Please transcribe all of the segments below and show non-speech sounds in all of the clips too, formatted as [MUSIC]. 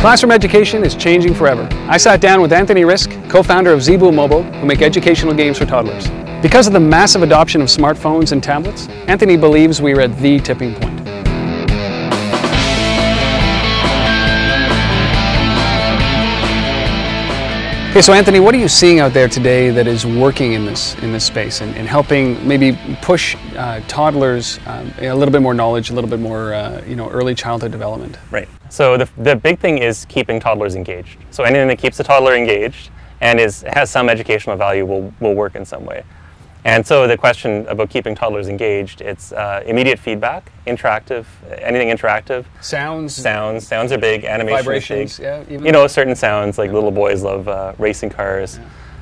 Classroom education is changing forever. I sat down with Anthony Rizk, co-founder of Zebu Mobile, who make educational games for toddlers. Because of the massive adoption of smartphones and tablets, Anthony believes we are at the tipping point. Okay, so Anthony, what are you seeing out there today that is working in this in this space and, and helping maybe push uh, toddlers um, a little bit more knowledge, a little bit more uh, you know early childhood development? Right. So the, the big thing is keeping toddlers engaged. So anything that keeps a toddler engaged and is has some educational value will will work in some way. And so the question about keeping toddlers engaged, it's uh, immediate feedback, interactive, anything interactive. Sounds. Sounds. Sounds are big. Animation Vibrations, big. yeah, You know, certain sounds like little boys love uh, racing cars.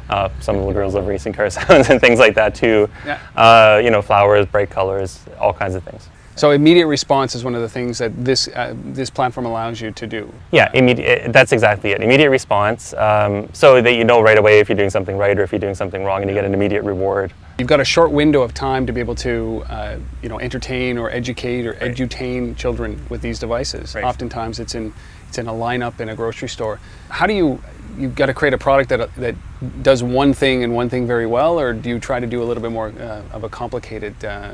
Uh, some little girls love racing car [LAUGHS] sounds and things like that too. Yeah. Uh, you know, flowers, bright colors, all kinds of things. So immediate response is one of the things that this uh, this platform allows you to do. Yeah, immediate. That's exactly it. Immediate response, um, so that you know right away if you're doing something right or if you're doing something wrong, and you get an immediate reward. You've got a short window of time to be able to, uh, you know, entertain or educate or Right. edutain children with these devices. Right. Oftentimes, it's in it's in a lineup in a grocery store. How do you you've got to create a product that that does one thing and one thing very well, or do you try to do a little bit more uh, of a complicated uh,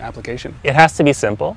application? It has to be simple.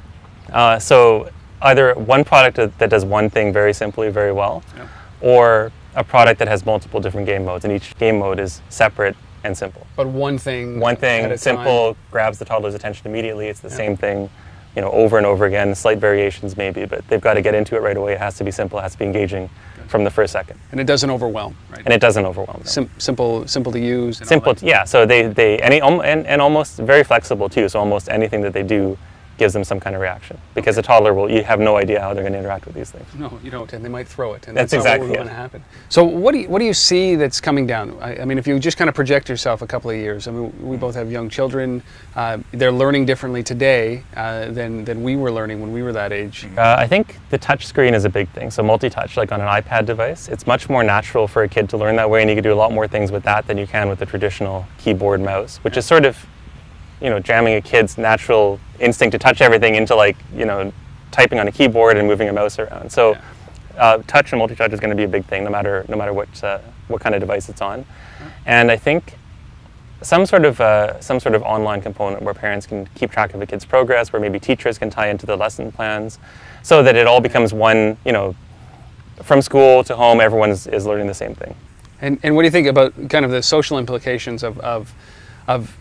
Uh, so either one product that does one thing very simply, very well, Yeah. or a product that has multiple different game modes, and each game mode is separate and simple. But one thing. One thing simple time. grabs the toddler's attention immediately. It's the same thing, you know, over and over again. Slight variations maybe, but they've got to get into it right away. It has to be simple. It has to be engaging from the first second, and it doesn't overwhelm, right? and it doesn't overwhelm. Sim- simple, simple to use. Simple, yeah. So they, they any um, and, and almost very flexible too. So almost anything that they do gives them some kind of reaction because a toddler will you have no idea how they're going to interact with these things. No, you don't, and they might throw it, and That's that's, exactly not what it. going to happen. So, what do you, what do you see that's coming down? I, I mean, if you just kind of project yourself a couple of years, I mean, we both have young children. Uh, they're learning differently today uh, than than we were learning when we were that age. Uh, I think the touch screen is a big thing. So multi-touch, like on an iPad device, it's much more natural for a kid to learn that way, and you can do a lot more things with that than you can with the traditional keyboard mouse, which is sort of, you know, jamming a kid's natural instinct to touch everything into like, you know, typing on a keyboard and moving a mouse around. So, uh, touch and multi-touch is going to be a big thing, no matter no matter what uh, what kind of device it's on, and I think some sort of uh, some sort of online component where parents can keep track of a kid's progress, where maybe teachers can tie into the lesson plans, so that it all becomes one. You know, from school to home, everyone is, is learning the same thing. And, and what do you think about kind of the social implications of, of, of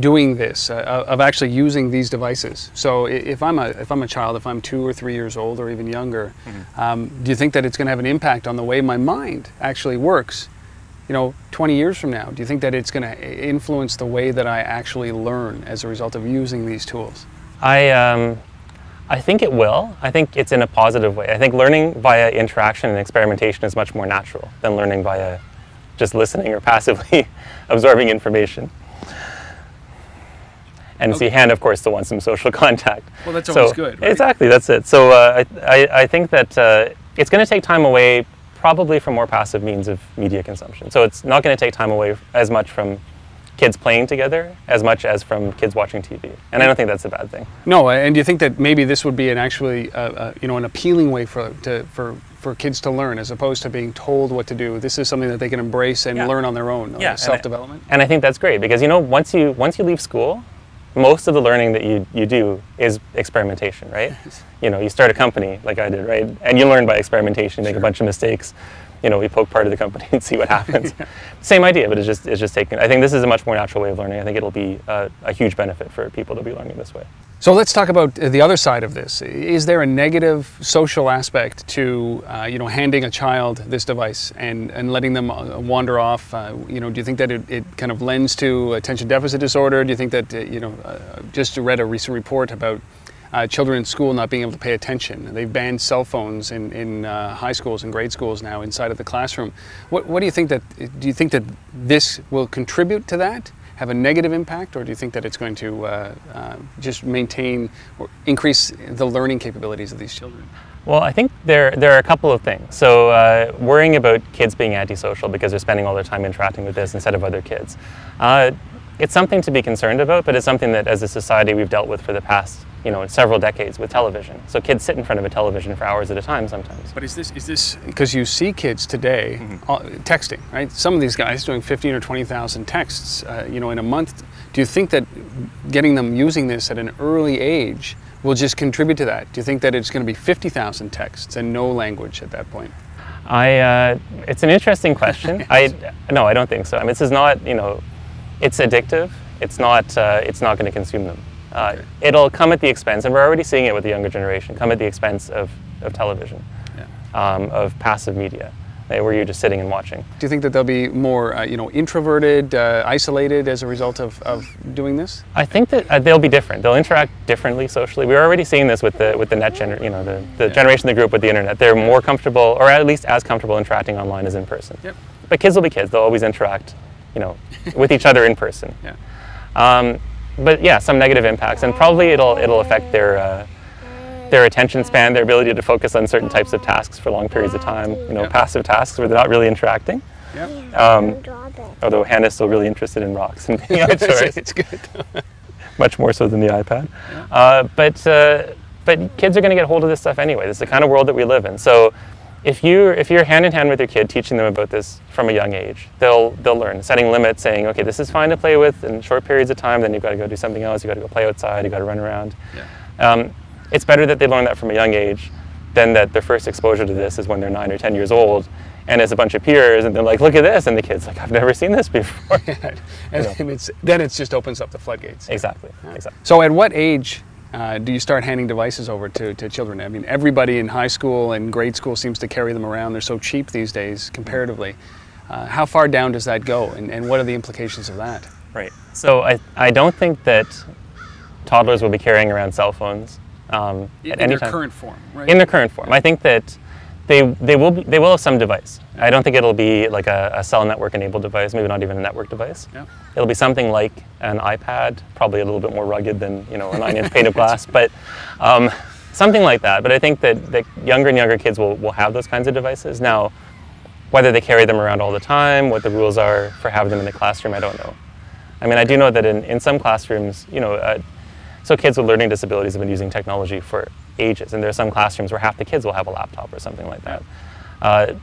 doing this, uh, of actually using these devices? So if I'm, a, if I'm a child, if I'm two or three years old or even younger, um, do you think that it's going to have an impact on the way my mind actually works? You know, 20 years from now, do you think that it's going to influence the way that I actually learn as a result of using these tools? I um, I think it will. I think it's in a positive way. I think learning via interaction and experimentation is much more natural than learning via just listening or passively [LAUGHS] absorbing information. And see, Okay. Hannah, of course, the wants some social [LAUGHS] contact. Well, that's So- always good, right? Exactly, that's it. So uh, I, I, I think that uh, it's going to take time away probably from more passive means of media consumption. So it's not going to take time away as much from kids playing together as much as from kids watching TV. And I don't think that's a bad thing. No, and do you think that maybe this would be an actually, uh, uh, you know, an appealing way for to, for for kids to learn, as opposed to being told what to do? This is something that they can embrace and Yeah. learn on their own. Yeah, and I- self development. And I think that's great because you know once you once you leave school, most of the learning that you, you do is experimentation, right? [LAUGHS] You know, you start a company like I did, right? And you learn by experimentation, you make a bunch of mistakes. You know, we poke part of the company [LAUGHS] and see what happens. [LAUGHS] Same idea, but it's just it's just taken. I think this is a much more natural way of learning. I think it'll be a, a huge benefit for people to be learning this way. So let's talk about the other side of this. Is there a negative social aspect to, uh, you know, handing a child this device and, and letting them uh, wander off? Uh, you know, do you think that it, it kind of lends to attention deficit disorder? Do you think that, uh, you know, uh, just read a recent report about uh, children in school not being able to pay attention. They've banned cell phones in, in high schools and grade schools now inside of the classroom. What, what do you think that, do you think that this will contribute to that? Have a negative impact, or do you think that it's going to uh, uh, just maintain or increase the learning capabilities of these children? Well, I think there there are a couple of things. So uh, worrying about kids being antisocial because they're spending all their time interacting with this instead of other kids. It's something to be concerned about, but it's something that as a society we've dealt with for the past, you know, several decades with television. So kids sit in front of a television for hours at a time sometimes. But is this is this because you see kids today uh, texting, right? Some of these guys doing 15 or 20,000 texts, uh, you know, in a month. Do you think that getting them using this at an early age will just contribute to that? Do you think that it's going to be 50,000 texts and no language at that point? I, uh, it's an interesting question. [LAUGHS] I, no, I don't think so. I mean, this is not, you know, it's addictive. It's not, uh, it's not going to consume them. Uh, it'll come at the expense, and we're already seeing it with the younger generation, come at the expense of, of television, Yeah. um, of passive media, eh, where you're just sitting and watching. Do you think that they'll be more, uh, you know, introverted, uh, isolated as a result of, of doing this? I think that uh, they'll be different. They'll interact differently socially. We're already seeing this with the with the net gener- you know, the, the generation that grew up with the internet. They're more comfortable, or at least as comfortable interacting online as in person. Yep. But kids will be kids. They'll always interact, you know, with each other in person. [LAUGHS] Yeah. Um, but yeah, some negative impacts, and probably it'll it'll affect their uh, their attention span, their ability to focus on certain types of tasks for long periods of time. You know, Yeah. passive tasks where they're not really interacting. Yeah. Um, although Hannah's still really interested in rocks and being [LAUGHS] outdoors it's good. [LAUGHS] much more so than the iPad. Uh, but uh, but kids are going to get hold of this stuff anyway. This is the kind of world that we live in. So if you if you're hand in hand with your kid, teaching them about this from a young age, they'll they'll learn. Setting limits, saying, okay, this is fine to play with in short periods of time. Then you've got to go do something else. You've got to go play outside. You've got to run around. Yeah. Um, it's better that they learn that from a young age than that their first exposure to this is when they're nine or ten years old. And it's a bunch of peers, and they're like, "Look at this!" And the kid's like, "I've never seen this before." [LAUGHS] and then it's then it just opens up the floodgates. exactly. Exactly. So, at what age uh, do you start handing devices over to, to children? I mean, everybody in high school and grade school seems to carry them around. They're so cheap these days, comparatively. Uh, how far down does that go, and, and what are the implications of that? Right. So I, I don't think that toddlers will be carrying around cell phones um, at any time. Current form, right? in their current form. I think that they they will be, they will have some device. I don't think it'll be like a, a cell network enabled device, maybe not even a network device. Yeah. It'll be something like an iPad, probably a little bit more rugged than you know a nine-inch pane of glass, but um, something like that. But I think that, that younger and younger kids will, will have those kinds of devices. Now, whether they carry them around all the time, what the rules are for having them in the classroom, I don't know. I mean, I do know that in, in some classrooms, you know, uh, so kids with learning disabilities have been using technology for ages, and there are some classrooms where half the kids will have a laptop or something like that. Uh,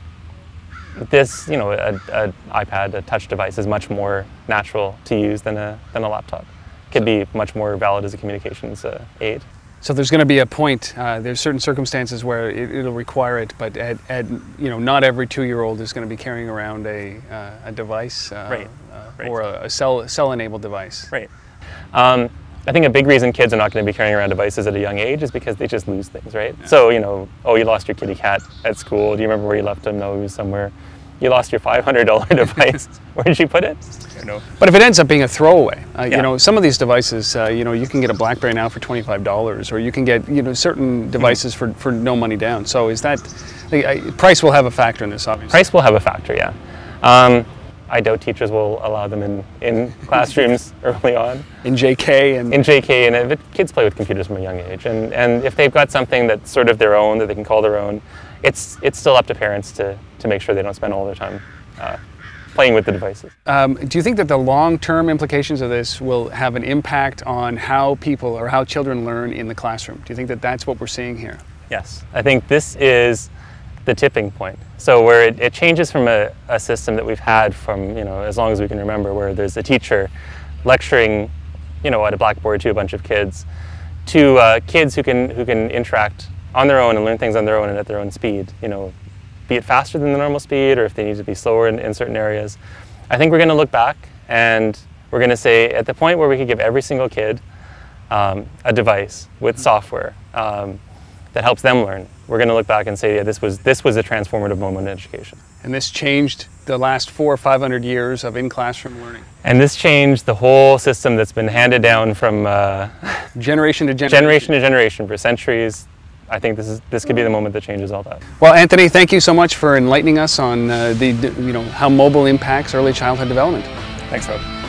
this, you know, a, a iPad, a touch device, is much more natural to use than a than a laptop. Could be much more valid as a communications uh, aid. So there's going to be a point. Uh, there's certain circumstances where it, it'll require it, but at, at you know, not every two-year-old is going to be carrying around a, uh, a device uh, Right, uh, right. or a, a cell cell-enabled device. Right. Um, I think a big reason kids are not going to be carrying around devices at a young age is because they just lose things, right? So, you know, oh, you lost your kitty cat at school. Do you remember where you left him? No, he was somewhere. You lost your $500 [LAUGHS] [LAUGHS] device. where did you put it? I don't know. But if it ends up being a throwaway, uh, you know, some of these devices, uh, you know, you can get a BlackBerry now for twenty-five dollars, or you can get, you know, certain devices for, for no money down. So is that like, uh, price will have a factor in this, obviously. Price will have a factor, yeah. Um, I doubt teachers will allow them in, in [LAUGHS] classrooms early on. in JK and in JK, and but kids play with computers from a young age, and, and if they've got something that's sort of their own that they can call their own, it's it's still up to parents to, to make sure they don't spend all their time uh, playing with the devices. Um, do you think that the long-term implications of this will have an impact on how people or how children learn in the classroom? Do you think that that's what we're seeing here? Yes, I think this is the tipping point. So where it, it changes from a, a system that we've had from you know as long as we can remember, where there's a teacher lecturing, you know, at a blackboard to a bunch of kids, to uh, kids who can who can interact on their own and learn things on their own and at their own speed. You know, be it faster than the normal speed or if they need to be slower in, in certain areas. I think we're going to look back and we're going to say at the point where we could give every single kid um, a device with software um, that helps them learn, we're going to look back and say, yeah, this was this was a transformative moment in education. And this changed the last four or five hundred years of in-classroom learning, And this changed the whole system that's been handed down from uh, [LAUGHS] generation to generation. generation to generation for centuries. I think this is this could be the moment that changes all that. Well, Anthony, thank you so much for enlightening us on uh, the, you know, how mobile impacts early childhood development. Thanks, Rob.